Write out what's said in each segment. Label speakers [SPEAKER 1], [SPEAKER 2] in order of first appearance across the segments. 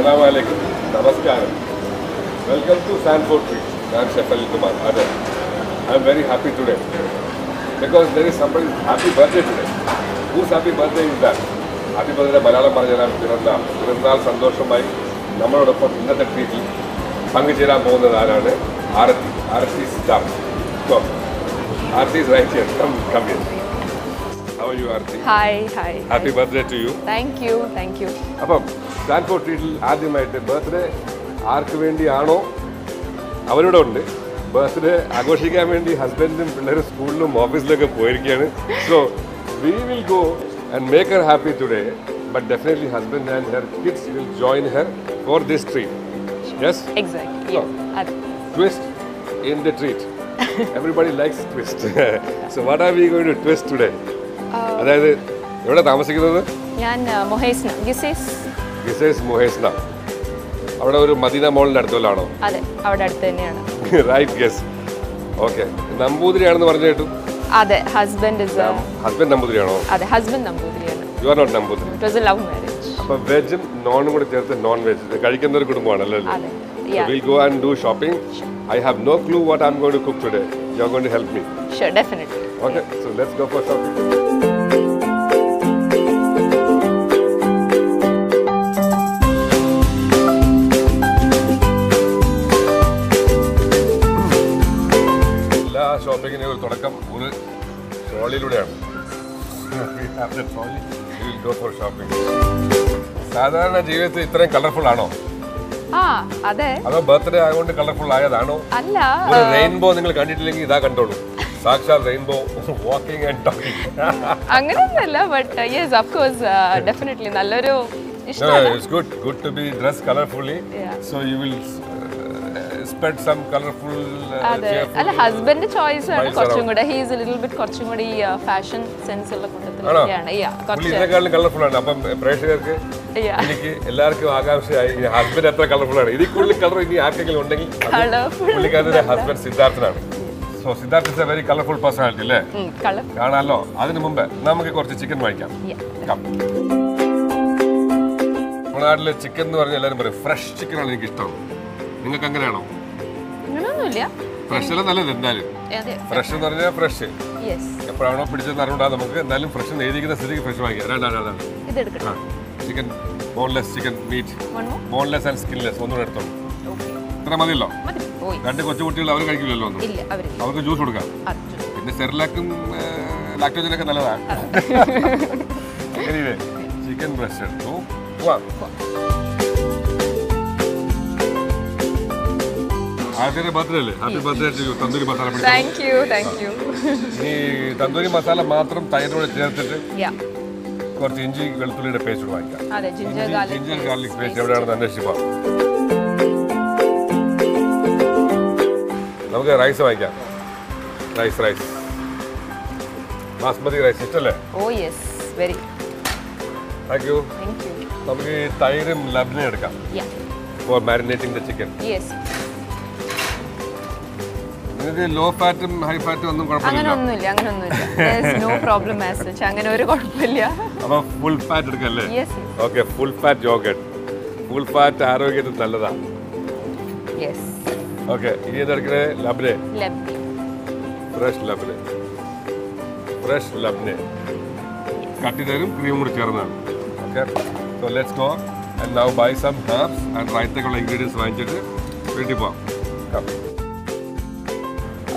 [SPEAKER 1] അസ്സലാമു അലൈക്കും നമസ്കാരം വെൽക്കം ടു സാൻഫോർഡ് ട്രീ ഞാൻ ഷെഫൽ കുമാർ അതെ I am very happy today because there is somebody happy birthday today whose happy birthday is that happy birthday Malayalam പറഞ്ഞാൽ പിറന്നാൾ പിറന്നാൾ സന്തോഷമായി നമ്മളോടൊപ്പം ഇന്നത്തെ ട്രീറ്റിൽ പങ്കുചേരാൻ പോകുന്നത് ആരാണ് Aarathi Aarathi star Aarathi is right here come come here how are you Aarathi
[SPEAKER 2] hi hi
[SPEAKER 1] happy birthday to you
[SPEAKER 2] thank you thank you
[SPEAKER 1] അപ്പം സ്റ്റാൻഫോർഡ് ട്രീറ്റിൽ ആദ്യമായിട്ട് ബർത്ത്ഡേ ആർക്ക് വേണ്ടിയാണോ? അവരുടെ ഉണ്ട്. ബർത്ത്ഡേ ആഘോഷിക്കാൻ വേണ്ടി ഹസ്ബൻഡും പിള്ളേരും സ്കൂളിലും ഓഫീസിലൊക്കെ പോയിരിക്കുകയാണ്. So we will go and make her happy today but definitely husband and her kids will join her for this treat yes
[SPEAKER 2] exactly
[SPEAKER 1] No.
[SPEAKER 2] അതെ
[SPEAKER 1] twist in the treat. Everybody likes twist. so what are we going to twist today? അതായത് എവിടെ താമസിക്കുന്നത്?
[SPEAKER 2] ഞാൻ മൊഹേസ്ന ഗിസേസ്
[SPEAKER 1] ഗിസേസ് മൊഹേസ്ന അവിടെ ഒരു Medina മോളിന്റെ അടുത്തുള്ളതാണോ
[SPEAKER 2] അതെ അവിടെ അടുത്ത് തന്നെയാണ്.
[SPEAKER 1] റൈറ്റ് ഗസ് ഓക്കെ നമ്പൂതിരിയാണെന്ന് പറഞ്ഞു കേട്ടു?
[SPEAKER 2] അതെ ഹസ്ബൻഡ് ഇസ്
[SPEAKER 1] ഹസ്ബൻഡ് നമ്പൂതിരിയാണോ?
[SPEAKER 2] അതെ husband നമ്പൂതിരിയാണ്.
[SPEAKER 1] You are not Namboothiri.
[SPEAKER 2] It was a love marriage
[SPEAKER 1] അപ്പോൾ വെജും നോണും കൂടി ചേർത്ത് നോൺ വെജ് കഴിക്കുന്ന ഒരു കുടുംബമാണല്ലോ
[SPEAKER 2] അതെ.
[SPEAKER 1] So
[SPEAKER 2] go
[SPEAKER 1] we'll go and do shopping. I have no clue what I'm going to cook today. You're going to help me.
[SPEAKER 2] Sure definitely
[SPEAKER 1] Okay, so let's go for shopping. സാധാരണ ജീവിതത്തിൽ ഇത്രയും colourful ആണോ?
[SPEAKER 2] ആ അതെ.
[SPEAKER 1] അതോ birthday ആയതുകൊണ്ട് colourful ആയതാണോ?
[SPEAKER 2] അല്ല
[SPEAKER 1] ഒരു റെയിൻബോ നിങ്ങൾ കണ്ടിട്ടില്ലെങ്കിൽ ഇതാ കണ്ടോളൂ. സാക്ഷാൽ റെയിൻബോ വാക്കിംഗ് ആൻഡ് ടോക്കിംഗ്
[SPEAKER 2] അങ്ങനെയൊന്നുമല്ല but yes of course definitely നല്ലൊരു
[SPEAKER 1] it's good good to be dress colourfully so you will some colourful
[SPEAKER 2] അല്ല ഹസ്ബൻഡ് ചോയ്സ് ആണ് കുറച്ചും ഹീസ് ലിറ്റിൽ ബിറ്റ് കുറച്ചും കൂടി ഫാഷൻ സെൻസ് ഉള്ള കൂട്ടത്തിലൊക്കെയാണ്.
[SPEAKER 1] കളർഫുൾ ആണ്. അപ്പം പ്രേക്ഷകർക്ക്. എനിക്ക് എല്ലാവർക്കും ആകാംക്ഷയായി. ഹസ്ബൻഡ് എത്ര കളർഫുൾ ആണ്. ഇതിൽ കൂടുതൽ കളർ ഇനി ആർക്കെങ്കിലും ഉണ്ടെങ്കിൽ പുള്ളിക്കാരന്റെ husband സിദ്ധാർത്ഥനാണ്. So Siddhartha is a very colourful personality അല്ലേ? കാണാമല്ലോ അതിന് മുമ്പ് നമുക്ക് കുറച്ച് ചിക്കൻ വാങ്ങിക്കാം. നമ്മുടെ നാട്ടിലെ ചിക്കൻ എന്ന് പറഞ്ഞാൽ എല്ലാവരും പറയും ഫ്രഷ് ചിക്കൻ ആണ് എനിക്ക് ഇഷ്ടം. നിങ്ങൾക്ക് അങ്ങനെയാണോ? ഫ്രഷ് അല്ല നല്ലത് എന്തായാലും. ഫ്രഷ് എന്ന് പറഞ്ഞാൽ ഫ്രഷ് എപ്പോഴാണോ പിടിച്ചെന്ന് അറിഞ്ഞൂടാ നമുക്ക് എന്തായാലും ഫ്രഷ് എഴുതിക്കുന്ന സ്ഥിതിക്ക് ഫ്രഷ് വാങ്ങിക്കാം. രണ്ടാണ് ആ. Chicken boneless chicken meat boneless and skinless ഒന്നും എടുത്തോളൂ. ഇത്ര മതിയല്ലോ? രണ്ട് കൊച്ചുകുട്ടികൾ അവർ കഴിക്കില്ലല്ലോ ഒന്നും അവർക്ക് ജ്യൂസ് കൊടുക്കാം. പിന്നെ സെറിലാക്കും ലാക്ടോജനൊക്കെ നല്ലതാണ് എനിവേ ചിക്കൻ ബ്രസ്റ്റ് എടുത്തു. ആദ്യത്തെ ബർത്ത്ഡേ അല്ലേ? Happy birthday to you tandoori masala പിടിച്ചു
[SPEAKER 2] താങ്ക് യു താങ്ക് യു
[SPEAKER 1] ഇനി തന്തൂരി മസാല മാത്രം തൈരോട് ചേർത്തിട്ട് കുറച്ച് ഇഞ്ചി വെളുത്തുള്ളിയുടെ പേസ്റ്റ് വാങ്ങിക്കാം.
[SPEAKER 2] അതെ ginger
[SPEAKER 1] ginger
[SPEAKER 2] garlic
[SPEAKER 1] garlic paste എവിടെയാണെന്ന് അന്വേഷിച്ചു? നമുക്ക് റൈസ് വാങ്ങിക്കാം. റൈസ് റൈസ് ബാസ്മതി റൈസ് ഇഷ്ടല്ലേ?
[SPEAKER 2] Oh yes very
[SPEAKER 1] thank you നമുക്ക് ഈ തൈരും ലബ്നും എടുക്കാം. For marinating the chicken
[SPEAKER 2] yes
[SPEAKER 1] നിങ്ങൾക്ക് ലോ ഫാറ്റും ഹൈ ഫാറ്റും ഒന്നും കുഴപ്പമില്ല.
[SPEAKER 2] അങ്ങനെയൊന്നുമില്ല അങ്ങനെയൊന്നുമില്ല നോ പ്രോബ്ലം ആസ് സച്ച് അങ്ങനെ ഒരു കുഴപ്പമില്ല.
[SPEAKER 1] അപ്പൊ ഫുൾ ഫാറ്റ് എടുക്കല്ലേ?
[SPEAKER 2] Yes
[SPEAKER 1] okay full fat yogurt full fat ആരോഗ്യത്തിന് നല്ലതാ.
[SPEAKER 2] യെസ്
[SPEAKER 1] ഓക്കെ ഇനി ഇതെടുക്കണേ ലബ്നെ.
[SPEAKER 2] ലെബ്
[SPEAKER 1] ഫ്രഷ് ലബ്നെ. ഫ്രഷ് ലബ്നെ. കട്ടി തരും ക്രീം കൂടി ചേർന്നാണ് okay so let's go and now buy some herbs and റൈത്തേക്കുള്ള ingredients വാങ്ങിച്ചിട്ട് വീട്ടിൽ പോവാം.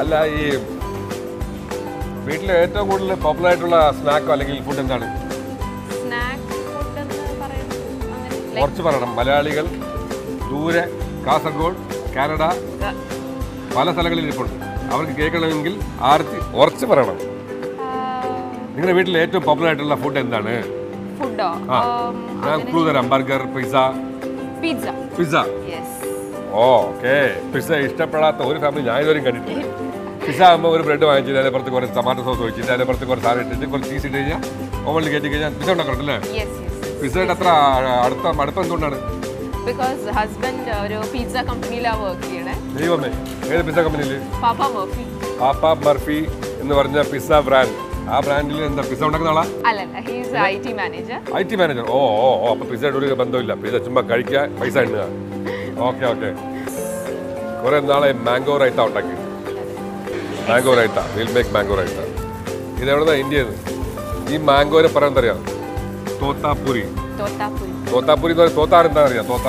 [SPEAKER 1] അല്ല ഈ വീട്ടിൽ ഏറ്റവും കൂടുതൽ പോപ്പുലർ ആയിട്ടുള്ള സ്നാക്കോ അല്ലെങ്കിൽ ഫുഡ് എന്താണ്? കുറച്ച് പറയണം. മലയാളികൾ ദൂരെ കാസർഗോഡ് കാനഡ പല സ്ഥലങ്ങളിൽ ഇരിപ്പുണ്ട്. അവർക്ക് കേൾക്കണമെങ്കിൽ ആർത്തി ഉറച്ച് പറയണം. നിങ്ങളുടെ വീട്ടിൽ ഏറ്റവും പോപ്പുലർ ആയിട്ടുള്ള ഫുഡ് എന്താണ്?
[SPEAKER 2] ഫുഡോ
[SPEAKER 1] ഞാൻ ക്ലൂ തരാം. Burger pizza
[SPEAKER 2] pizza
[SPEAKER 1] okay pizza ഇഷ്ടപ്പെടാത്ത ഒരു ഫാമിലി ഞാൻ ഇതുവരെയും കണ്ടിട്ടില്ല. പിസ്സ ആകുമ്പോൾ ഒരു ബ്രെഡ് വാങ്ങിച്ചിട്ട് അതിന്റെ പുറത്ത് കുറച്ച് ടൊമാറ്റോ സോസ് ഒഴിച്ചിട്ട് അതിന്റെ പുറത്ത് കുറച്ച് സാധനം ഇട്ടിട്ട് കുറച്ച് ചീസ് ഇട്ട് കഴിഞ്ഞാൽ ഓവനിൽ കയറ്റി കഴിഞ്ഞാൽ പിസ്സ
[SPEAKER 2] ഉണ്ടാക്കണം അല്ലേ?
[SPEAKER 1] പിസ്സയുടെ അത്ര അടുത്ത അടുപ്പം എന്തുകൊണ്ടാണ്?
[SPEAKER 2] ബിക്കോസ് ഹസ്ബൻഡ് ഒരു പിസ്സ കമ്പനിയിലാണ് വർക്ക് ചെയ്യണേ.
[SPEAKER 1] ദൈവമേ ഏത് പിസ്സ കമ്പനിയിൽ
[SPEAKER 2] പാപ്പ മർഫി
[SPEAKER 1] പാപ്പ മർഫി എന്ന് പറഞ്ഞ പിസ്സ ബ്രാൻഡ് ആ ബ്രാൻഡിൽ എന്താ പിസ്സ ഉണ്ടാക്കുന്ന ആളാ?
[SPEAKER 2] അല്ലല്ല he's I T manager
[SPEAKER 1] I T manager ഓ ഓ ഓ അപ്പൊ പിസ്സയുടെ ഒരു ബന്ധമില്ല. പിസ്സ ചുമ്മാ കഴിക്കുക പൈസ ഇടുക. ഓക്കെ ഓക്കെ കുറെ നാളെ മാംഗോ റൈത്ത ഉണ്ടാക്കി. Mango raita will make mango raita ഇത് എവിടെന്നാ? ഇന്ത്യയിൽ ഈ മാംഗോനെ പറയാൻ അറിയാം തോത്താപ്പുരി.
[SPEAKER 2] തോത്താപ്പുരി.
[SPEAKER 1] എന്ന് പറയുന്നത് തോത്താർ എന്താ അറിയാം? തോത്ത?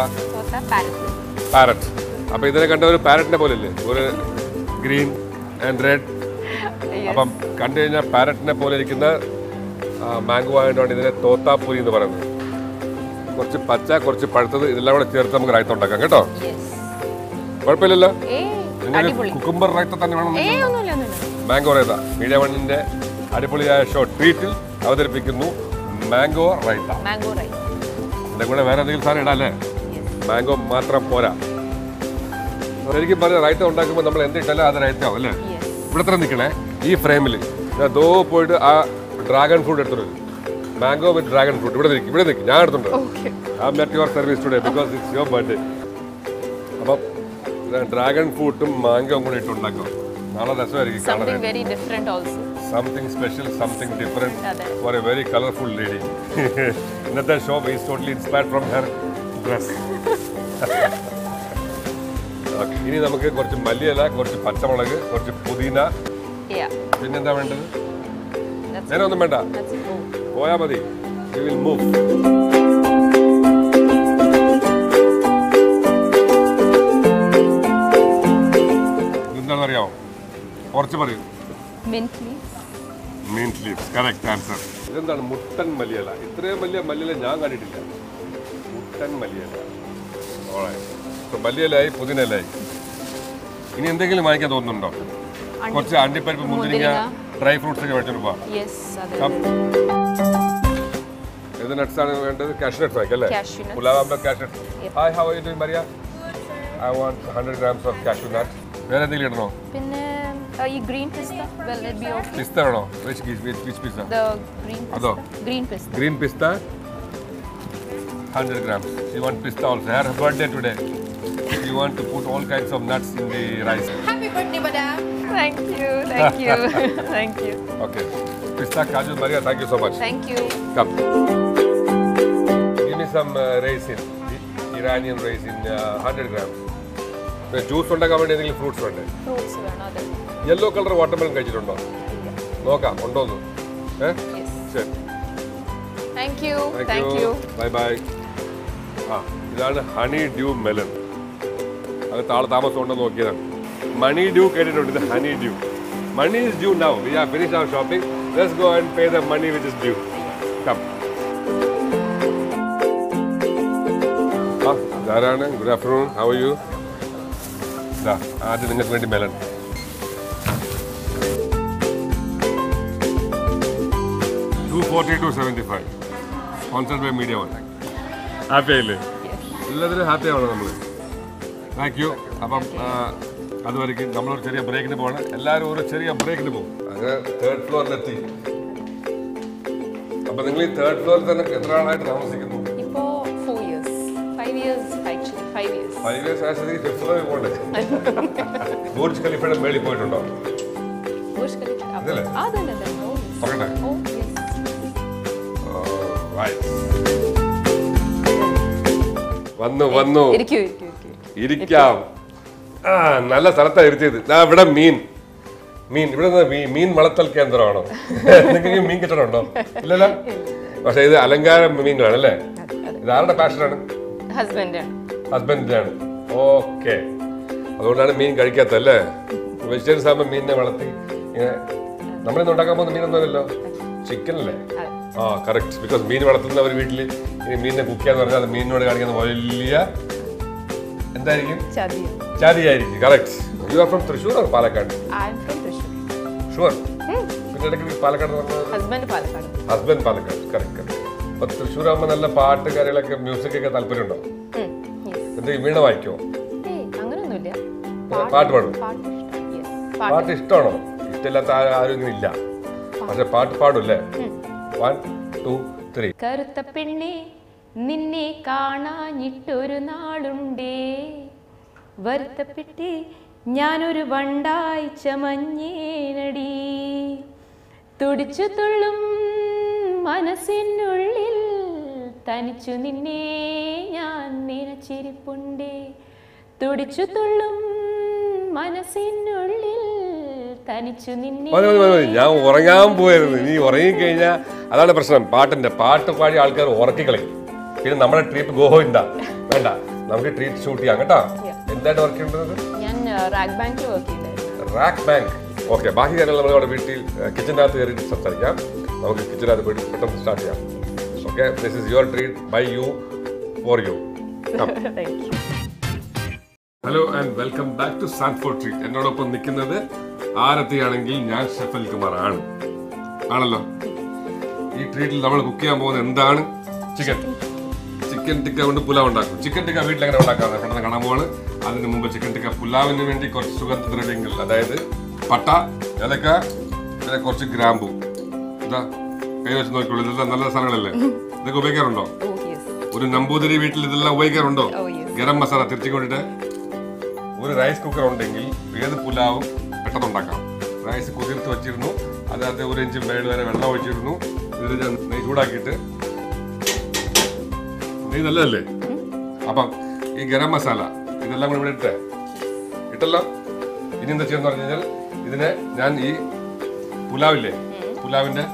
[SPEAKER 2] പാരറ്റ്.
[SPEAKER 1] അപ്പൊ ഇതിനെ കണ്ട ഒരു പാരറ്റിനെ പോലെ അല്ലേ ഒരു ഗ്രീൻ ആൻഡ് റെഡ്. അപ്പം കണ്ടു കഴിഞ്ഞാൽ പാരറ്റിനെ പോലെ ഇരിക്കുന്ന മാംഗോ ആയതുകൊണ്ട് ഇതിനെ തോത്താപ്പുരി എന്ന് പറയുന്നത്. കുറച്ച് പച്ച കുറച്ച് പഴുത്തത് ഇതെല്ലാം കൂടെ ചേർത്ത് നമുക്ക് റൈത്ത ഉണ്ടാക്കാം. കേട്ടോ? കുഴപ്പമില്ലല്ലോ? കുക്കുംബർ റൈത്ത തന്നെ വേണം മാംഗോ റൈത്ത മീഡിയ വണ്ണിന്റെ അടിപൊളിയായ ഷോ ട്രീറ്റിൽ അവതരിപ്പിക്കുന്നു മാംഗോ റൈത്ത ഇതിന്റെ കൂടെ വേറെ എന്തെങ്കിലും സാധനം ഇടാല്ലേ? മാംഗോ മാത്രം പോരാ. ശരിക്കും പറഞ്ഞ റൈത്ത ഉണ്ടാക്കുമ്പോൾ നമ്മൾ എന്തിട്ടല്ല അത് റൈത്താവും അല്ലേ?
[SPEAKER 2] യെസ്
[SPEAKER 1] ഇവിടെ തന്നെ നിൽക്കണേ ഈ ഫ്രെയിമിൽ ദോ പോയിട്ട് ആ ഡ്രാഗൺ ഫ്രൂട്ട് എടുത്തിട്ട് മാംഗോ വിത്ത് ഡ്രാഗൺ ഫ്രൂട്ട് ഇവിടെ നിൽക്കും ഇവിടെ നിൽക്കും ഞാൻ എടുത്തുണ്ട് I met your service today because it's your birthday അപ്പം ഡ്രാഗൺ ഫ്രൂട്ടും മാംഗോ കൂടി ഇട്ട് ഉണ്ടാക്കും. നാളെ രസമായിരിക്കും
[SPEAKER 2] something very different also
[SPEAKER 1] something special something different
[SPEAKER 2] അതെ.
[SPEAKER 1] For a very colourful lady ഇന്നത്തെ show is totally inspired from her dress ഇനി നമുക്ക് കുറച്ച് മല്ലിയില കുറച്ച് പച്ചമുളക് കുറച്ച് പുതിന. പിന്നെന്താ വേണ്ടത്? നേരം ഒന്നും വേണ്ട.
[SPEAKER 2] പോയാ
[SPEAKER 1] പോയാൽ മതി വിൽ മൂവ് കുറച്ച് പറയൂ.
[SPEAKER 2] മിന്റ്
[SPEAKER 1] ലീവ്സ് കറക്റ്റ് ആൻസർ ഇതെന്താണ് മുട്ടൻ മലയല ഇത്രയും വലിയ മലയല ഞാൻ കണ്ടിട്ടില്ല. മുട്ടൻ മലയല ഓളായി മല്ലിയിലായി പുതിനയിലായി. ഇനി എന്തെങ്കിലും വാങ്ങിക്കാൻ തോന്നുന്നുണ്ടോ? കുറച്ച് അണ്ടിപ്പരിപ്പ് മുന്തിരിങ്ങ ഡ്രൈ ഫ്രൂട്ട്സ് ഒക്കെ മേടിച്ചോണ്ട് പോവാം.
[SPEAKER 2] യെസ് അതെ
[SPEAKER 1] കം. ഏത് nuts ആണ് വേണ്ടത്? കാഷ്യൂ നട്ട്സ്
[SPEAKER 2] ആയിക്കല്ലേ.
[SPEAKER 1] പുലാവാകുമ്പോൾ cashew hi how are you doing Maria I want hundred grams of cashew nut വേറെ എന്തെങ്കിലും ഇടണോ?
[SPEAKER 2] പിന്നെ uh, ഈ green pista will it be okay
[SPEAKER 1] pista വേണോ which which pista
[SPEAKER 2] the green
[SPEAKER 1] അതോ?
[SPEAKER 2] Green pista
[SPEAKER 1] Green pista, 100 grams. You want pista also. Her birthday today. You want to put all kinds of nuts in the rice.
[SPEAKER 2] Happy birthday madam thank you thank you thank you
[SPEAKER 1] Okay. Pista, Kaju, Maria, thank you so much.
[SPEAKER 2] Thank you
[SPEAKER 1] Come. Give me some uh, raisin. I- Iranian raisin, uh, 100 grams. Juice ഉണ്ടാക്കാൻ വേണ്ടി എന്തെങ്കിലും fruits yellow colour watermelon കഴിച്ചിട്ടുണ്ടോ? നോക്കാം ഉണ്ടോന്ന്? ഏ? Bye bye ആ ഇതാണ് honey due melon അത് താള താമസം ഉണ്ടോ നോക്കിയതാണ് മണി ഡ്യൂ കേട്ടിട്ടുണ്ട് ഇത് honeydew money is due now we are finish our shopping let's go and pay the money which is due come ആ ധാരാണ് ഗുഡ് ആഫ്റ്റർനൂൺ ഹൗ യു ഇതാ ആദ്യം നിങ്ങൾക്ക് വേണ്ടി melon 240 to 75. Sponsored by Media One. Happy ആയില്ലേ എല്ലാത്തിനും happy ആവണം നമ്മൾ താങ്ക് യു അപ്പം അതുവരെയ്ക്കും നമ്മളൊരു ചെറിയ ബ്രേക്കിന് പോകണം എല്ലാവരും ഒരു ചെറിയ ബ്രേക്കിന് പോകും അങ്ങനെ തേർഡ് ഫ്ലോറിലെത്തി അപ്പം നിങ്ങൾ ഈ തേർഡ് ഫ്ലോറിൽ തന്നെ എത്ര ആളായിട്ട് താമസിക്കുന്നു
[SPEAKER 2] ഫൈവ് ഇയേഴ്സ്
[SPEAKER 1] ആശുപത്രി ഫിഫ്ത് ഫ്ലോറിൽ പോകണ്ടേ ബൂർജ് ഖലീഫയുടെ മേളിൽ പോയിട്ടുണ്ടോ അതല്ലേ പറയണ്ടേ വന്നു വന്നു.
[SPEAKER 2] ഇരിക്കൂ
[SPEAKER 1] ആ നല്ല സ്ഥലത്താണ് ഇരുത്തിയത്. ദാ ഇവിടെ മീൻ. മീൻ ഇവിടെ മീൻ വളർത്തൽ കേന്ദ്രമാണോ? നിങ്ങൾക്ക് മീൻ കിട്ടണുണ്ടോ? ഇല്ലല്ലോ? പക്ഷെ ഇത് അലങ്കാര മീനുകളാണ് അല്ലേ ഇത് ആരുടെ പാഷനാണ്
[SPEAKER 2] ഹസ്ബൻഡ്
[SPEAKER 1] ഹസ്ബൻഡിനാണ് ഓക്കെ അതുകൊണ്ടാണ് മീൻ കഴിക്കാത്ത അല്ലേ? വെജിറ്റേറിയൻസ് ആകുമ്പോൾ മീനിനെ വളർത്തി ഇങ്ങനെ നമ്മളിന്ന് ഉണ്ടാക്കാൻ പോകുന്ന മീനൊന്നുമല്ലല്ലോ? ചിക്കൻ അല്ലേ? ആ കറക്റ്റ് ബിക്കോസ് മീൻ വളർത്തുന്നവർ വീട്ടിൽ മീനിനെ കുക്ക് ചെയ്യാന്ന് പറഞ്ഞാൽ മീനിനോട് കാണിക്കുന്ന വലിയ എന്തായിരിക്കും?
[SPEAKER 2] ചതിയോ.
[SPEAKER 1] ചാതിയായിരിക്കും. Correct you are from Thrissur or Palakkad
[SPEAKER 2] I am from Thrissur
[SPEAKER 1] sure പിന്നെ ഇടയ്ക്ക് Palakkad
[SPEAKER 2] husband Palakkad
[SPEAKER 1] husband Palakkad correct correct അപ്പൊ തൃശ്ശൂർ ആകുമ്പോൾ നല്ല പാട്ട് കാര്യങ്ങളൊക്കെ മ്യൂസിക് ഒക്കെ താല്പര്യമുണ്ടോ?
[SPEAKER 2] യെസ്
[SPEAKER 1] എന്തെങ്കിലും വീണ വായിക്കോ?
[SPEAKER 2] അങ്ങനെയൊന്നുമില്ല
[SPEAKER 1] പാട്ട് പാടും.
[SPEAKER 2] പാട്ട്
[SPEAKER 1] ഇഷ്ടമാണോ? ഇഷ്ടമില്ലാത്ത ആരും ഇങ്ങനെ ഇല്ല. പക്ഷെ പാട്ട് പാടും അല്ലേ? വൺ ടു ത്രീ
[SPEAKER 2] കറുത്ത പെണ്ണെ നിന്നെ കാണാഞ്ഞിട്ടൊരു നാളുണ്ടേ. വരുത്തപ്പെട്ടി ഞാനൊരു വണ്ടായി ചമഞ്ഞേനടി. തുടിച്ചു തുള്ളും മനസ്സിനുള്ളിൽ തനിച്ചു നിന്നെ ഞാൻ നിനച്ചിരിപ്പുണ്ടേ. തുടിച്ചു തുള്ളും മനസ്സിനുള്ളിൽ തനിച്ചു നിന്നെ
[SPEAKER 1] ഞാൻ ഉറങ്ങാൻ പോയിരുന്നു നീ ഉറങ്ങിക്കഴിഞ്ഞാൽ അതാണ് പ്രശ്നം. പാട്ടിന്റെ പാട്ട് പാടി ആൾക്കാർ ഉറക്കിക്കളയും പിന്നെ നമ്മുടെ ട്രിപ്പ് ഗോഹോയിണ്ട വേണ്ട നമുക്ക് ട്രീറ്റ് ഷൂട്ട് ചെയ്യാം കേട്ടോ. എന്തായിട്ട് വർക്ക് ചെയ്യേണ്ടത്
[SPEAKER 2] ഞാൻ റാഗ് ബാങ്കിൽ വർക്ക് ചെയ്തിട്ടുണ്ട്
[SPEAKER 1] റാക്ക് ബാങ്ക് ഓക്കെ ബാക്കി കാര്യങ്ങൾ നമ്മൾ അവിടെ വീട്ടിൽ കിച്ചന്റെ അകത്ത് കയറിയിട്ട് സംസാരിക്കാം. നമുക്ക് കിച്ചനകത്ത് പോയിട്ട് പെട്ടെന്ന് സ്റ്റാർട്ട് ചെയ്യാം. Okay this is your treat by you for you hello and welcome back to Sanford treat എന്നോടൊപ്പം നിൽക്കുന്നത് ആരത്തിയാണെങ്കിൽ ഞാൻ ഷെഫൽ കുമാർ ആണ് ആണല്ലോ? ഈ ട്രീറ്റിൽ നമ്മൾ കുക്ക് ചെയ്യാൻ പോകുന്നത് എന്താണ്? ചിക്കൻ ചിക്കൻ ടിക്ക കൊണ്ട് പുലാവ് ഉണ്ടാക്കും. ചിക്കൻ ടിക്ക വീട്ടിൽ അങ്ങനെ ഉണ്ടാക്കാം പെട്ടെന്ന് കാണാൻ പോവാണ്. അതിന് മുമ്പ് ചിക്കൻ ടിക്ക പുലാവിന് വേണ്ടി കുറച്ച് സുഗന്ധദ്രവ്യങ്ങൾ അതായത് പട്ട ഏലക്ക പിന്നെ കുറച്ച് ഗ്രാമ്പു. ഇതാ കൈ വെച്ച് നോക്കിയുള്ളൂ ഇതെല്ലാം നല്ല സാധനങ്ങളല്ലേ? ഇതൊക്കെ ഉപയോഗിക്കാറുണ്ടോ? ഒരു നമ്പൂതിരി വീട്ടിൽ ഇതെല്ലാം ഉപയോഗിക്കാറുണ്ടോ?
[SPEAKER 2] ഓ
[SPEAKER 1] ഗരം മസാല തിരിച്ചു കൊണ്ടിട്ട് ഒരു റൈസ് കുക്കർ ഉണ്ടെങ്കിൽ ഏത് പുലാവും പെട്ടെന്ന് ഉണ്ടാക്കാം റൈസ് കുതിർത്ത് വെച്ചിരുന്നു. അതിനകത്ത് ഒരു ഇഞ്ച് മേട് വരെ വെള്ളം ഒഴിച്ചിരുന്നു. ഇത് ഞാൻ നെയ് ചൂടാക്കിയിട്ട്. നെയ് നല്ലതല്ലേ? അപ്പം ഈ ഗരം മസാല ഇതെല്ലാം കൂടി ഇവിടെ ഇട്ടേ. ഇട്ടല്ലോ? ഇനി എന്താ ചെയ്യുന്ന പറഞ്ഞു കഴിഞ്ഞാൽ ഇതിനെ ഞാൻ ഈ പുലാവില്ലേ? പുലാവിന്റെ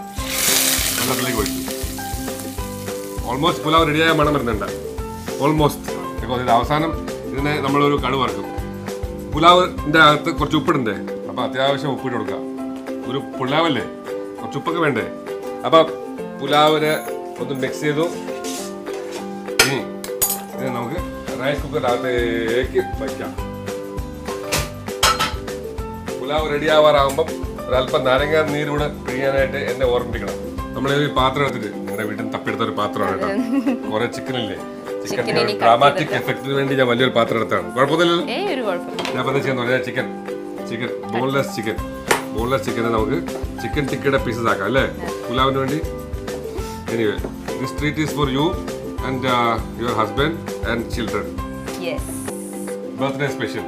[SPEAKER 1] വെള്ളത്തിലേക്ക് ഒഴിച്ചു ഓൾമോസ്റ്റ് പുലാവ് റെഡിയായ മണം വരുന്നുണ്ട്. ഓൾമോസ്റ്റ് ഇത് അവസാനം ഇതിനെ നമ്മളൊരു കടുവറക്കും. പുലാവിന്റെ അകത്ത് കുറച്ച് ഉപ്പിടണ്ടേ? അത്യാവശ്യം ഉപ്പിട്ട് കൊടുക്കാം. ഒരു പുലാവല്ലേ? കുറച്ച് ഉപ്പൊക്കെ വേണ്ടേ? അപ്പം പുലാവിന് ഒന്ന് മിക്സ് ചെയ്തു. ഇനി നമുക്ക് റൈസ് കുക്കറിനകത്തേക്ക് വയ്ക്കാം. പുലാവ് റെഡി ആവാറാകുമ്പം ഒരല്പം നാരങ്ങ നീരൂടെ പിഴിയാനായിട്ട് എന്നെ ഓർമ്മിപ്പിക്കണം. നമ്മൾ ഈ പാത്രം എടുത്തിട്ട് നിങ്ങളുടെ വീട്ടിൽ തപ്പിയെടുത്ത ഒരു പാത്രമാണ് കേട്ടോ. കുറെ ചിക്കൻ ഇല്ലേ? ചിക്കൻ ഡ്രാമാറ്റിക് എഫക്റ്റിന് വേണ്ടി ഞാൻ വലിയൊരു പാത്രം എടുത്താണ് കുഴപ്പമൊന്നുമില്ലല്ലോ? ഞാൻ പറഞ്ഞാൽ chicken chicken boneless chicken boneless ചിക്കനെ നമുക്ക് ചിക്കൻ ടിക്കയുടെ പീസസ് ആക്കാം അല്ലേ? പുലാവിന് വേണ്ടി. Anyway this treat is for you and your husband and children birthday special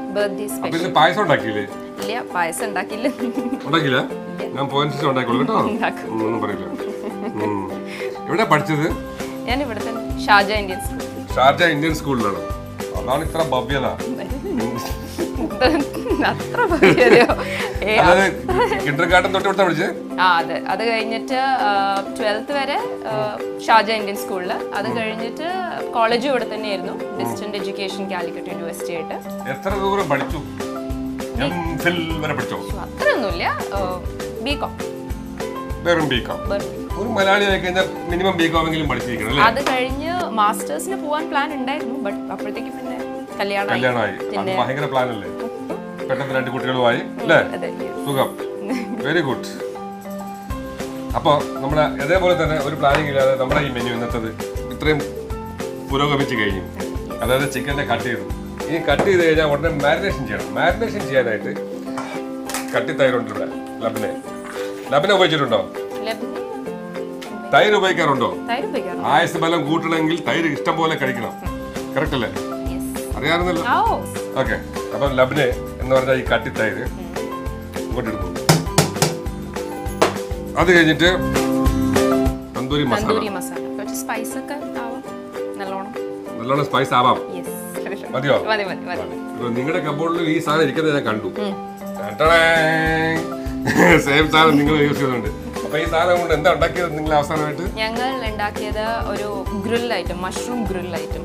[SPEAKER 1] അപ്പൊ ഇതിന് പായസം ഉണ്ടാക്കിയില്ലേ?
[SPEAKER 2] ഇല്ല പായസം ഉണ്ടാക്കില്ല
[SPEAKER 1] ഉണ്ടാക്കില്ല ഞാൻ പോയിന്റ് ഉണ്ടാക്കുള്ളൂ കേട്ടോ. ഒന്നും പറയില്ല. എവിടെ പഠിച്ചത്?
[SPEAKER 2] ഞാൻ ഇവിടെ തന്നെ ഷാജ ഇന്ത്യൻ സ്കൂൾ.
[SPEAKER 1] ഷാർജ ഇന്ത്യൻ സ്കൂളിലാണ്. അതാണ് ഇത്ര ഭവ്യത.
[SPEAKER 2] അത്ര ആ അതെ. അത് കഴിഞ്ഞിട്ട് ട്വൽത്ത് വരെ ഷാജ ഇന്ത്യൻ സ്കൂളിൽ അത് കഴിഞ്ഞിട്ട് കോളേജും ഇവിടെ തന്നെയായിരുന്നു. ഡിസ്റ്റന്റ് എഡ്യൂക്കേഷൻ കാലിക്കറ്റ് യൂണിവേഴ്സിറ്റി ആയിട്ട്.
[SPEAKER 1] എത്ര ദൂരം പഠിച്ചു?
[SPEAKER 2] അത്രയൊന്നുമില്ല. ബികോം
[SPEAKER 1] വെറും ബികോം ഒരു മലയാളി ആയി കഴിഞ്ഞാൽ മിനിമം ബികോം എങ്കിലും പഠിച്ചിരിക്കണം അല്ലേ?
[SPEAKER 2] അത് കഴിഞ്ഞ് മാസ്റ്റേഴ്സിന് പോകാൻ പ്ലാൻ ഉണ്ടായിരുന്നു ബട്ട് അപ്പോഴത്തേക്ക് പിന്നെ കല്യാണമായി.
[SPEAKER 1] ഭയങ്കര പ്ലാൻ അല്ലേ? പെട്ടെന്ന് രണ്ട് കുട്ടികളുമായി. അല്ലേ? സുഖം. വെരി ഗുഡ് അപ്പോൾ നമ്മുടെ അതേപോലെ തന്നെ ഒരു പ്ലാനിങ് ഇല്ലാതെ നമ്മുടെ ഈ മെനു ഇന്നത്തത് ഇത്രയും പുരോഗമിച്ചു കഴിഞ്ഞു. അതായത് ചിക്കന്റെ കട്ട് ചെയ്തു. ഇനി കട്ട് ചെയ്ത് കഴിഞ്ഞാൽ ഉടനെ മാരിനേഷൻ ചെയ്യണം. മാരിനേഷൻ ചെയ്യാനായിട്ട് കട്ടി തൈരുണ്ട് ഇവിടെ ലബിനെ. ലബിനെ ഉപയോഗിച്ചിട്ടുണ്ടോ? തൈര് ഉപയോഗിക്കാറുണ്ടോ? ആയുസ് ബലം കൂട്ടണമെങ്കിൽ തൈര് ഇഷ്ടം പോലെ കഴിക്കണം. കറക്റ്റ് അല്ലേ? അറിയാറുന്നല്ലോ ഓക്കെ അപ്പം ലബിനെ എന്ന് പറഞ്ഞാൽ ഈ കട്ടിത്തൈര് തൈര് ഇങ്ങോട്ട് എടുക്കും അത് കഴിഞ്ഞിട്ട് തന്തൂരി മസാല.
[SPEAKER 2] നല്ലോണം.
[SPEAKER 1] സ്പൈസ് ആവാം. മതിയോ? നിങ്ങളുടെ കബോർഡിൽ ഈ സാധനം ഇരിക്കുന്നത് ഞാൻ കണ്ടു. സെയിം സാധനം നിങ്ങൾ യൂസ് ചെയ്യുന്നുണ്ട്. അപ്പൊ ഈ സാധനം കൊണ്ട് എന്താ ഉണ്ടാക്കിയത് നിങ്ങൾ അവസാനമായിട്ട്?
[SPEAKER 2] ഞങ്ങൾ ഉണ്ടാക്കിയത് ഒരു grill item mushroom grill item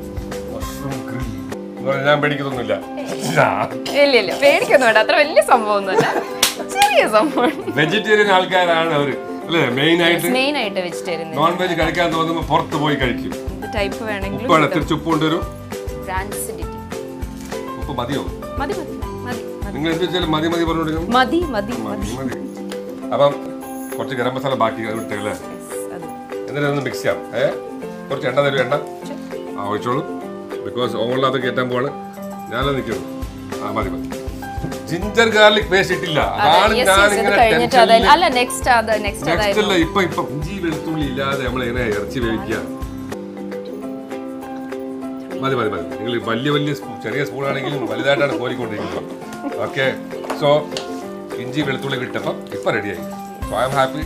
[SPEAKER 1] ഞാൻ പേടിക്കുന്നൊന്നുമില്ല.
[SPEAKER 2] ഇല്ല ഇല്ല പേടിക്കൊന്നും വേണ്ട. അത്ര വലിയ സംഭവമൊന്നുമല്ല. ചെറിയ സംഭവം.
[SPEAKER 1] വെജിറ്റേറിയൻ ആൾക്കാരാണ് അവർ. അല്ലേ? മെയിൻ ആയിട്ട്
[SPEAKER 2] മെയിൻ ആയിട്ട് വെജിറ്റേറിയൻ
[SPEAKER 1] നോൺ വെജ് കഴിക്കാൻ തോന്നുമ്പോൾ പുറത്ത് പോയി കഴിക്കും.
[SPEAKER 2] ടൈപ്പ് വേണമെങ്കിലും
[SPEAKER 1] ഉപ്പാണ് തിരിച്ച് ഉപ്പ് കൊണ്ടുവരും
[SPEAKER 2] ബ്രാൻസിഡിറ്റി
[SPEAKER 1] ഉപ്പ് മതിയോ?
[SPEAKER 2] മതി മതി മതി മതി.
[SPEAKER 1] നിങ്ങൾ എന്ത് വെച്ചാലും മതി മതി പറഞ്ഞു കൊടുക്കും
[SPEAKER 2] മതി മതി മതി
[SPEAKER 1] മതി. മതി. അപ്പം കുറച്ച് ഗരം മസാല ബാക്കി വിട്ടല്ലേ എന്നിട്ട് ഒന്ന് മിക്സ് ചെയ്യാം. ഏ? കുറച്ച് എണ്ണ തരും എണ്ണ. ആ ഒഴിച്ചോളൂ. ബിക്കോസ് ഓവണിനകത്ത് കയറ്റാൻ പോവാണ് ഞാനത് നിൽക്കുന്നു ആ മതി മതി ജിഞ്ചർ ഗാർലിക് പേസ്റ്റ് ഇട്ടില്ല. അതാണ് ഞാൻ ഇങ്ങനെ
[SPEAKER 2] നെക്സ്റ്റ്
[SPEAKER 1] അല്ല ഇപ്പൊ ഇപ്പൊ ഇഞ്ചി വെളുത്തുള്ളി ഇല്ലാതെ നമ്മൾ ഇങ്ങനെ ഇറച്ചി വേവിക്കുക? മതി മതി മതി. നിങ്ങൾ വലിയ വലിയ ചെറിയ സ്പൂൺ ആണെങ്കിലും വലുതായിട്ടാണ് കോരിക്കൊണ്ടിരിക്കുന്നത്. ഓക്കെ സോ ഇഞ്ചി വെളുത്തുള്ളി കിട്ടപ്പം ഇപ്പൊ റെഡിയായി so I am happy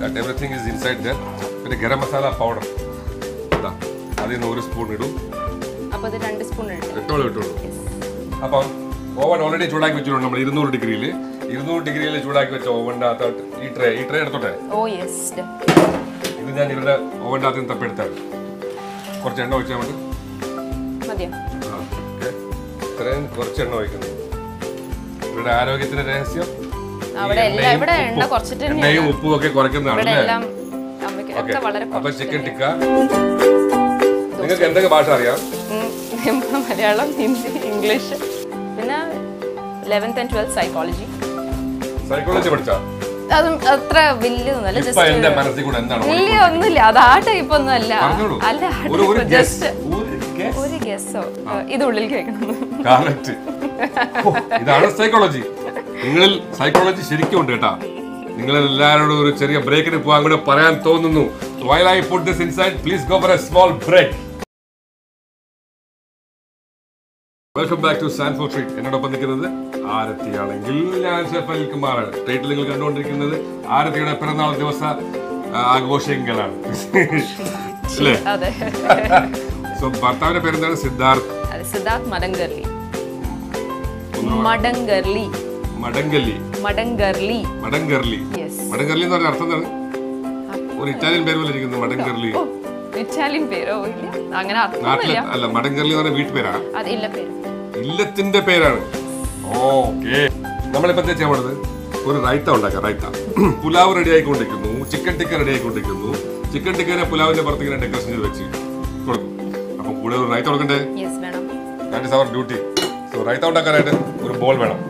[SPEAKER 1] that everything is inside there പിന്നെ ഗരം മസാല പൗഡർ അതിൽ നിന്ന് ഒരു സ്പൂൺ ഇടും.
[SPEAKER 2] അപ്പൊ അത് രണ്ട് സ്പൂൺ
[SPEAKER 1] ഇട്ടോളൂ ഇട്ടോളൂ. അപ്പം ഓവൻ ഓൾറെഡി ചൂടാക്കി വെച്ചിട്ടുണ്ട് നമ്മൾ ഇരുന്നൂറ് ഡിഗ്രിയിൽ ഇരുന്നൂറ് ഡിഗ്രിയിൽ ചൂടാക്കി വെച്ച ഓവന്റെ അകത്തോട്ട് ഈ ട്രേ ഈ ട്രേ എടുത്തോട്ടെ?
[SPEAKER 2] ഓ യെസ്
[SPEAKER 1] ഇത് ഞാൻ ഇവരുടെ ഓവന്റെ അകത്ത് നിന്ന് തപ്പെടുത്താണ് കുറച്ച് എണ്ണ ഒഴിച്ചാൽ മതി. ഇത്രയും കുറച്ച് എണ്ണ ഒഴിക്കുന്നു. ഇവരുടെ ആരോഗ്യത്തിന്റെ രഹസ്യം. എണ്ണയും
[SPEAKER 2] ഇവിടെ എണ്ണ
[SPEAKER 1] ഉപ്പും- ഒക്കെ കുറയ്ക്കുന്നതാണ്
[SPEAKER 2] ഇവിടെ
[SPEAKER 1] അപ്പൊ ചിക്കൻ ടിക്ക നിങ്ങൾക്ക് എന്തൊക്കെ ഭാഷ അറിയാം?
[SPEAKER 2] ഉം, മലയാളം ഹിന്ദി ഇംഗ്ലീഷ്. പിന്നെ eleventh and twelfth psychology
[SPEAKER 1] psychology പഠിച്ചാ?
[SPEAKER 2] അതും അത്ര വലിയതൊന്നുമല്ല ജസ്റ്റ് വലിയ ഒന്നുമില്ല. അത് ആ ടൈപ്പ് ഒന്നും അല്ല. അല്ല ജസ്റ്റ്
[SPEAKER 1] ഒരു
[SPEAKER 2] ഗസ്സോ ഇത് ഉള്ളിൽ കേൾക്കണം.
[SPEAKER 1] ഇതാണ് സൈക്കോളജി നിങ്ങളിൽ സൈക്കോളജി ശരിക്കും ഉണ്ട് കേട്ടാ. നിങ്ങൾ എല്ലാവരോടും ഒരു ചെറിയ ബ്രേക്കിന് പോകാൻ കൂടെ പറയാൻ തോന്നുന്നു. While I put this inside please go for a small break welcome back to Sanford treat എന്നോടൊപ്പം നിൽക്കുന്നത് ആരത്തിയാണെങ്കിൽ ഞാൻ ഷെഫ് അനിൽ കുമാറാണ്. ടൈറ്റിൽ നിങ്ങൾ കണ്ടുകൊണ്ടിരിക്കുന്നത് ആരത്തിയുടെ പിറന്നാൾ ദിവസ ആഘോഷങ്ങളാണ്. അല്ലേ? സോ ഭർത്താവിന്റെ പേരെന്താണ്? സിദ്ധാർത്ഥ്.
[SPEAKER 2] സിദ്ധാർത്ഥ് മടങ്കർലി. മടങ്കർലി.
[SPEAKER 1] മടങ്കല്ലി
[SPEAKER 2] മടങ്കർലി.
[SPEAKER 1] മടങ്കർലി. മടങ്കർലി എന്ന് പറഞ്ഞ അർത്ഥം എന്താണ്? ഒരു ഇറ്റാലിയൻ പേര് പോലെ ഇരിക്കുന്നു മടങ്കർലി.
[SPEAKER 2] ഇറ്റാലിയൻ പേരോ? ഇല്ല. അങ്ങനെ അർത്ഥമൊന്നുമില്ല
[SPEAKER 1] അല്ല മടങ്കർലി എന്ന് പറഞ്ഞ വീട്ടുപേരാ
[SPEAKER 2] അത് ഇല്ല പേര്.
[SPEAKER 1] ഇല്ലത്തിന്റെ പേരാണ്. ഓക്കേ. നമ്മളിപ്പോ എന്താ ചെയ്യാൻ പോണത്? ഒരു റൈത്ത ഉണ്ടാക്കാം റൈത്ത. പുലാവ് റെഡി ആയിക്കൊണ്ടിരിക്കുന്നു. ചിക്കൻ ടിക്ക റെഡി ആയിക്കൊണ്ടിരിക്കുന്നു. ചിക്കൻ ടിക്കനെ പുലാവിന്റെ പുറത്ത് ഇങ്ങനെ ഡെക്കറേഷൻ ചെയ്ത് വെച്ച് കൊടുക്കും. അപ്പൊ കൂടെ ഒരു റൈത്ത കൊടുക്കണ്ടേ? That is our duty so raita ഉണ്ടാക്കാനായിട്ട് ഒരു ബോൾ വേണം.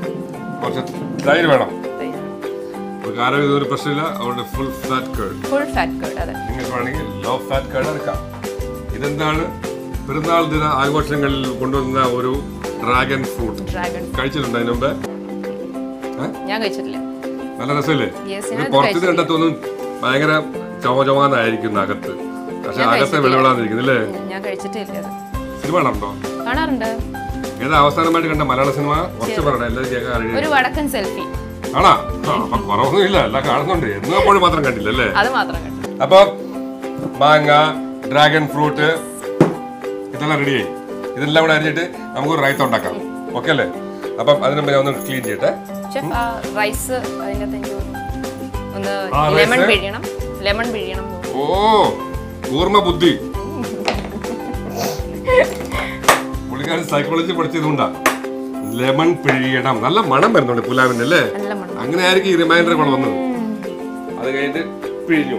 [SPEAKER 1] കുറച്ച് തൈര് വേണം. നമുക്ക് ഇതൊരു പ്രശ്നമില്ല. അതുകൊണ്ട് full fat curd
[SPEAKER 2] full fat curd അതെ.
[SPEAKER 1] നിങ്ങൾക്ക് വേണമെങ്കിൽ ലോ ഫാറ്റ് കേർഡ് എടുക്കാം. ഇതെന്താണ്? പെരുന്നാൾ ദിന ആഘോഷങ്ങളിൽ കൊണ്ടുവന്ന ഒരു ഡ്രാഗൺ ഫ്രൂട്ട്
[SPEAKER 2] ഡ്രാഗൺ
[SPEAKER 1] കഴിച്ചിട്ടുണ്ട് അതിന് മുമ്പ്?
[SPEAKER 2] ഞാൻ കഴിച്ചിട്ടില്ല.
[SPEAKER 1] നല്ല രസമില്ലേ? പുറത്തുനിന്ന് കണ്ടെത്തൊന്നും ഭയങ്കര ചമചമാന്നായിരിക്കും അകത്ത്. പക്ഷെ അകത്തെ വെളിവിളാന്നിരിക്കുന്നു അല്ലേ?
[SPEAKER 2] ഞാൻ കഴിച്ചിട്ടില്ല.
[SPEAKER 1] സിനിമ കാണാറുണ്ടോ?
[SPEAKER 2] കാണാറുണ്ട്.
[SPEAKER 1] ഏതാ അവസാനമായിട്ട് കണ്ട മലയാള സിനിമ? കുറച്ച് പറയണം എല്ലാവരും കേൾക്കാൻ
[SPEAKER 2] ഒരു വടക്കൻ സെൽഫി.
[SPEAKER 1] ആണാ? അപ്പൊ കുറവൊന്നുമില്ല. എല്ലാം കാണുന്നുണ്ട്. എന്ന് അപ്പോഴും മാത്രം കണ്ടില്ല അല്ലേ
[SPEAKER 2] അത് മാത്രം കണ്ടു
[SPEAKER 1] അപ്പൊ മാങ്ങ ഡ്രാഗൺ ഫ്രൂട്ട് ഇതെല്ലാം റെഡിയായി ഇതെല്ലാം കൂടെ അരിഞ്ഞിട്ട് നമുക്ക് റൈത്ത ഉണ്ടാക്കാം. ഓക്കെ അല്ലേ? അപ്പം അതിന് മുമ്പ് ഞാൻ ഒന്ന് ക്ലീൻ ചെയ്യട്ടെ.
[SPEAKER 2] റൈസ്? ലെമൺ പിഴിയണം. ലെമൺ പിഴിയണം.
[SPEAKER 1] ഓ കൂർമ്മ ബുദ്ധി. പുള്ളിക്കാരൻ സൈക്കോളജി പഠിച്ചതുകൊണ്ടാ. ലെമൺ പിഴിയണം. നല്ല മണം വരുന്നുണ്ട് പുലാവിന്റെ അല്ലേ? അങ്ങനെ ആയിരിക്കും ഈ റിമൈൻഡർ കൂടെ വന്നത്. അത് കഴിഞ്ഞിട്ട് പിഴിഞ്ഞു.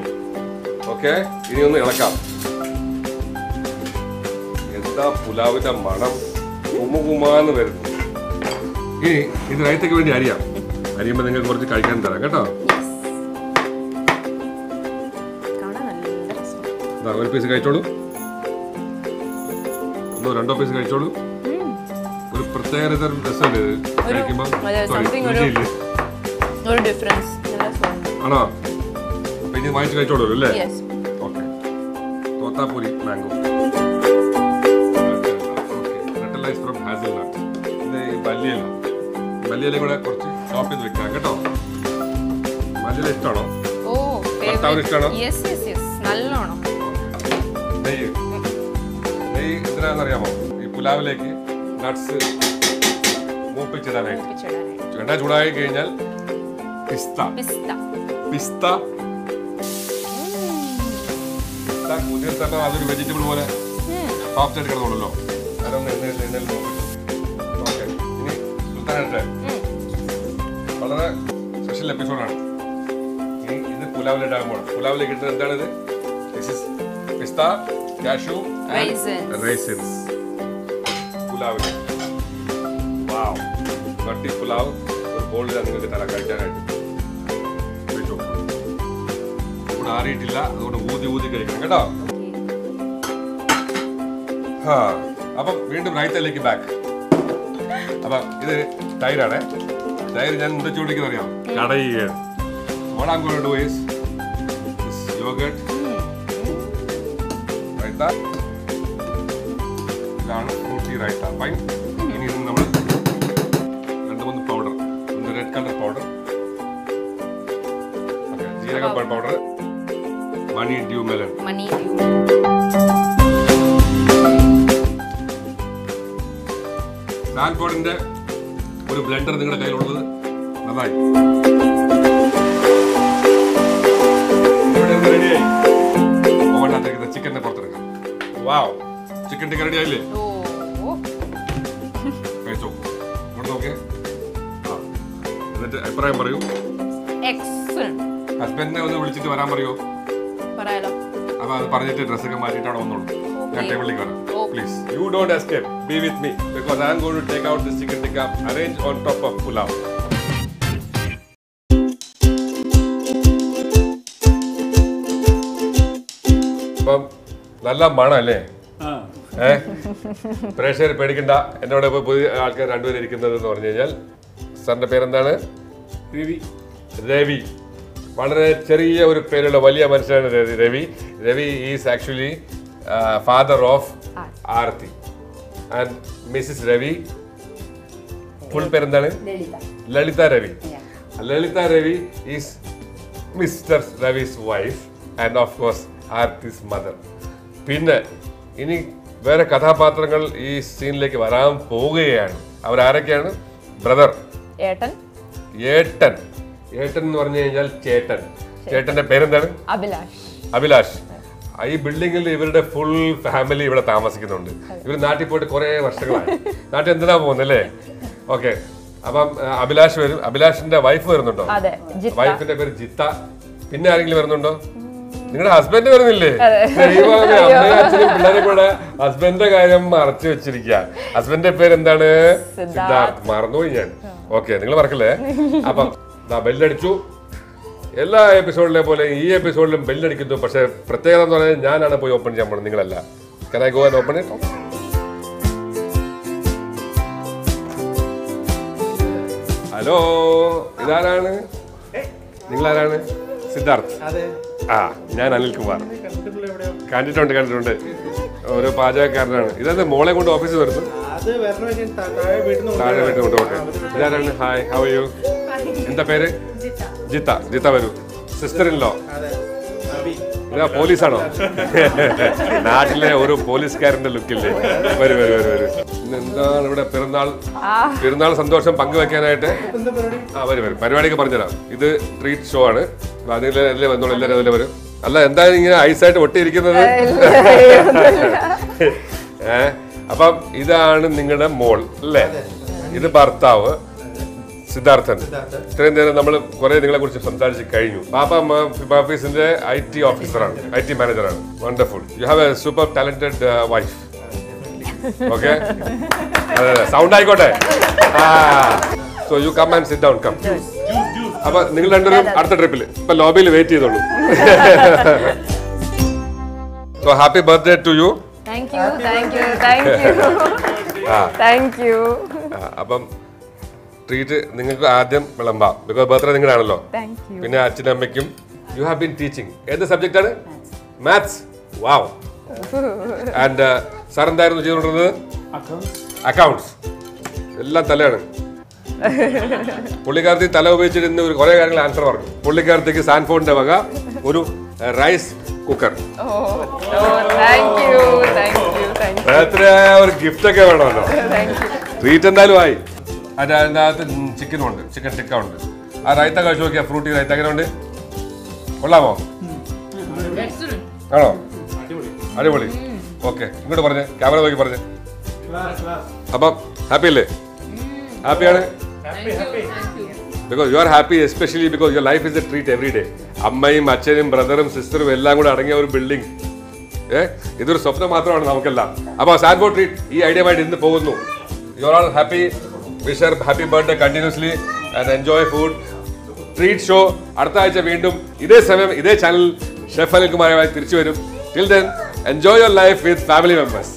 [SPEAKER 1] ഓക്കെ ഇനി ഒന്ന് ഇളക്കാം. എന്താ പുലാവിന്റെ മണം? കുമുകുമാന്ന് വരുന്നു. ഇനി ഇത് റൈത്തക്ക് വേണ്ടി അരിയാം. അരിയുമ്പോൾ നിങ്ങൾക്ക് കുറച്ച് കഴിക്കാൻ തരാം കേട്ടോ? ഒരു പീസ് കഴിച്ചോളൂ. ഒന്നോ രണ്ടോ പീസ് കഴിച്ചോളൂ. ഒരു പ്രത്യേക തരം രസമുണ്ട് കഴിക്കുമ്പോൾ
[SPEAKER 2] something ഒരു- ഡിഫറൻസ്
[SPEAKER 1] ആണോ? പിന്നെ വാങ്ങിച്ച് കഴിച്ചോളൂ അല്ലേ? ഓക്കെ തോത്താപ്പൂരി മാംഗോ നട്ടലൈസ് ഫ്രം ഹാസിൽനട്ട് ഇത് ഈ മല്ലിയില. മല്ലിയിലയും കൂടെ കുറച്ച് ചോപ്പ് ചെയ്ത് വെക്കാം കേട്ടോ? മല്ലിയില ഇഷ്ടമാണോ ഭർത്താവിന്
[SPEAKER 2] യെസ് നല്ലോണം.
[SPEAKER 1] നെയ്യ്. നെയ്യ് എന്തിനാണെന്നറിയാമോ? ഈ പുലാവിലേക്ക് നട്ട്സ് മൂപ്പിച്ചിടാനായിട്ട്. എണ്ണ ചൂടായി കഴിഞ്ഞാൽ പിസ്ത
[SPEAKER 2] പിസ്ത
[SPEAKER 1] പിസ്ത പിസ്ത പുതിയ തന്നെ അതൊരു വെജിറ്റബിൾ പോലെ. സോഫ്റ്റ് ആയിട്ട് കിടന്നുള്ളൂ അതൊന്ന് ഓക്കെ. ഇനി സുൽത്താനായിട്ട് വളരെ സ്പെഷ്യൽ എപ്പിസോഡാണ് ഇനി ഇത് പുലാവിലിട്ടാകുമ്പോൾ പുലാവിലേക്ക് ഇട്ടത് എന്താണിത്? This is pista cashew. Raisins പുലാവിൽ. Wow കട്ടി പുലാവ്. ഒരു ബോളിലാണ് നിങ്ങൾക്ക് തരാം കഴിക്കാനായിട്ട്. ആറിയിട്ടില്ല അതുകൊണ്ട് ഊതി ഊതി കഴിക്കണം കേട്ടോ. ഹാ അപ്പം വീണ്ടും റൈറ്റിലേക്ക് ബാക്ക് അപ്പം ഇത് തൈരാണ്. തൈര് ഞാൻ എന്താ ചൂടിക്കുന്ന അറിയാം കടയുകയാണ് what I'm going to do is this yogurt. Raita ഇതാണ് ഫ്രൂട്ടി റൈത്ത ഫൈൻ ഇനി ഇത് നമ്മൾ രണ്ട് മൂന്ന് പൗഡർ ഒന്ന് റെഡ് കളർ പൗഡർ ജീരകം powder money due melon
[SPEAKER 2] money
[SPEAKER 1] സാൻഫോർഡിന്റെ ഒരു ബ്ലെൻഡർ നിങ്ങളുടെ കയ്യിലുള്ളത്. നന്നായി. ഓവനകത്തേക്ക് ചിക്കനെ പുറത്തെടുക്കാം. വാവ് ചിക്കൻ ടിക്ക റെഡി ആയില്ലേ? കഴിച്ചോ ഇവിടെ നോക്കേ എന്നിട്ട് അഭിപ്രായം പറയൂ. ഹസ്ബൻഡിനെ ഒന്ന് വിളിച്ചിട്ട് വരാൻ പറയൂ?
[SPEAKER 2] പറയാലോ
[SPEAKER 1] അപ്പൊ അത് പറഞ്ഞിട്ട് ഡ്രസ്സൊക്കെ മാറ്റിയിട്ട് അവിടെ വന്നോളൂ. ഞാൻ. Please you don't escape be with me because I am going to take out this chicken tikka arrange on top of pulao നല്ല മണല്ലേ അല്ലേ ഏ? പ്രേക്ഷകർ പേടിക്കണ്ട. എന്നോട് ഇപ്പൊ പുതിയ ആൾക്കാർ രണ്ടുപേരും ഇരിക്കുന്നത് എന്ന് പറഞ്ഞു കഴിഞ്ഞാൽ സാറിന്റെ പേരെന്താണ്?
[SPEAKER 3] രവി.
[SPEAKER 1] രവി. വളരെ ചെറിയ ഒരു പേരുള്ള വലിയ മനുഷ്യനാണ് Ravi. Ravi is actually father of Aarti. And Mrs Ravi. Full പേരെന്താണ്? Lalitha. Ravi. Lalitha Ravi is Mr Ravi's wife and of course Aarti's mother പിന്നെ ഇനി വേറെ കഥാപാത്രങ്ങൾ ഈ സീനിലേക്ക് വരാൻ പോവുകയാണ്. അവരാരൊക്കെയാണ്? ബ്രദർ
[SPEAKER 2] ഏട്ടൻ.
[SPEAKER 1] ഏട്ടൻ. ഏട്ടൻ എന്ന് പറഞ്ഞു കഴിഞ്ഞാൽ ചേട്ടൻ. ചേട്ടന്റെ പേരെന്താണ്?
[SPEAKER 2] അഭിലാഷ്.
[SPEAKER 1] അഭിലാഷ്. ഈ ബിൽഡിങ്ങിൽ ഇവരുടെ ഫുൾ ഫാമിലി ഇവിടെ താമസിക്കുന്നുണ്ട്. ഇവർ നാട്ടിൽ പോയിട്ട് കുറെ വർഷങ്ങളായി. നാട്ടിൽ എന്തിനാ പോകുന്നല്ലേ ഓക്കെ. അപ്പം അഭിലാഷ് വരും. അഭിലാഷിന്റെ വൈഫ് വരുന്നുണ്ടോ? വൈഫിന്റെ പേര് ജിത്ത. പിന്നെ ആരെങ്കിലും വരുന്നുണ്ടോ? നിങ്ങളുടെ ഹസ്ബൻഡ് വരുന്നില്ലേ? ദൈവമേ, അമ്മയും അച്ഛനും പിള്ളേരും കൂടെ ഹസ്ബൻഡിന്റെ കാര്യം മറച്ചു വെച്ചിരിക്കുക. ഹസ്ബൻഡിന്റെ പേര് എന്താണ് സിദ്ധാർത്ഥ്. മറന്നുപോയി ഞാൻ. ഓക്കെ നിങ്ങൾ മറക്കല്ലേ? അപ്പം ദാ ബെല്ലടിച്ചു. എല്ലാ എപ്പിസോഡിലെ പോലെ ഈ എപ്പിസോഡിലും ബെല്ലടിക്കുന്നു. പക്ഷേ പ്രത്യേകത എന്ന് പറഞ്ഞാൽ ഞാനാണ് പോയി ഓപ്പൺ ചെയ്യാൻ പോകുന്നത് നിങ്ങളല്ല. Can I go and open it hello ഇതാരാണ്? നിങ്ങളാരാണ്? സിദ്ധാർത്ഥ്. ആ ഞാൻ അനിൽകുമാർ കണ്ടിട്ടുണ്ട് കണ്ടിട്ടുണ്ട്. ഒരു പാചകക്കാരനാണ്. ഇതെന്താ മോളെ കൊണ്ട് ഓഫീസിൽ വരുന്നു
[SPEAKER 3] താഴെ വീട്ടിൽ
[SPEAKER 1] കൊണ്ട് ഓക്കെ ഇതാരാണ്? ഹായ് ഹൗ യു എന്താ പേര്? ജിത്ത. ജിത്ത. വരൂ. സിസ്റ്റർ ഇൻ ലോ ഇതാ പോലീസാണോ? നാട്ടിലെ ഒരു പോലീസുകാരന്റെ ലുക്കില്ലേ വരൂ വരൂ വരൂ വരൂ. ഇന്ന് എന്താണ് ഇവിടെ പെരുന്നാൾ? പെരുന്നാൾ സന്തോഷം പങ്കുവെക്കാനായിട്ട്? ആ വരും വരും. പരിപാടിക്ക് പറഞ്ഞുതരാം. ഇത് ട്രീറ്റ് ഷോ ആണ്. അതിൽ അതിലെ വന്നോളൂ എല്ലാവരും അതിലെ വരും. അല്ല എന്തായാലും ഇങ്ങനെ ഐസായിട്ട് ഒട്ടിയിരിക്കുന്നത്? ഏഹ് അപ്പം ഇതാണ് നിങ്ങളുടെ മോൾ അല്ലേ? ഇത് ഭർത്താവ്. സിദ്ധാർത്ഥൻ. ഇത്രയും നേരം നമ്മൾ കുറെ നിങ്ങളെ കുറിച്ച് സംസാരിച്ച് കഴിഞ്ഞു. പാപ്പ ഓഫീസിന്റെ ഐ ടി ഓഫീസറാണ് ഐ ടി മാനേജറാണ് wonderful you have a super talented wife okay അതെ അതെ. സൗണ്ട് ആയിക്കോട്ടെ. So you come and sit down come അപ്പൊ നിങ്ങൾ രണ്ടുപേരും അടുത്ത ട്രിപ്പിൽ ഇപ്പൊ ലോബിയിൽ വെയിറ്റ് ചെയ്തോളൂ. So happy birthday to you
[SPEAKER 2] thank you thank you thank you thank you
[SPEAKER 1] അപ്പം ട്രീറ്റ് നിങ്ങൾക്ക് ആദ്യം വിളമ്പാം. Because birthday നിങ്ങളാണല്ലോ.
[SPEAKER 2] ആണല്ലോ
[SPEAKER 1] പിന്നെ അച്ഛനും അമ്മയ്ക്കും യു ഹാവ് ബീൻ ടീച്ചിങ് ഏത് സബ്ജക്റ്റ് ആണ്? മാത്സ് വാവ് ആൻഡ് സാർ എന്തായിരുന്നു ചെയ്തുകൊണ്ടിരുന്നത്? അക്കൗണ്ട്സ് എല്ലാം തലയാണ്. പുള്ളിക്കാരത്തി തല ഉപയോഗിച്ചിരുന്ന ഒരു കുറേ കാര്യങ്ങൾ ആൻസർ പറഞ്ഞു. പുള്ളിക്കാരത്തേക്ക് സാൻഫോണിന്റെ വക ഒരു റൈസ് കുക്കർ
[SPEAKER 2] താങ്ക് യു
[SPEAKER 1] ഒരു ഗിഫ്റ്റ് ഒക്കെ വേണമല്ലോ. ട്രീറ്റ് എന്തായാലും ആയി. അതിന്റെ അതിനകത്ത് ചിക്കനും ഉണ്ട്. ചിക്കൻ ടിക്ക ഉണ്ട്. ആ റൈത്ത കഴിച്ചു നോക്കിയാൽ ഫ്രൂട്ടി റൈത്ത എങ്ങനെ ഉണ്ട് കൊള്ളാമോ? ആണോ? അടിപൊളി. ഓക്കെ ഇങ്ങോട്ട് പറഞ്ഞേ. ക്യാമറ നോക്കി പറഞ്ഞേ. അപ്പം ഹാപ്പി അല്ലേ? ഹാപ്പിയാണ് because you are happy especially because your life is a treat every day അമ്മയും അച്ഛനും ബ്രദറും സിസ്റ്ററും എല്ലാം കൂടെ അടങ്ങിയ ഒരു ബിൽഡിംഗ് ഏ? ഇതൊരു സ്വപ്നം മാത്രമാണ് നമുക്കെല്ലാം. അപ്പോൾ സാൻബോ ട്രീറ്റ് ഈ ഐഡിയമായിട്ട് ഇന്ന് പോകുന്നു. You are all happy wisher happy birthday continuously and enjoy food treat show അടുത്ത ആഴ്ച വീണ്ടും ഇതേ സമയം ഇതേ ചാനൽ ഷെഫ് അനിൽകുമാരുമായി തിരിച്ചു വരും. Till then enjoy your life with family members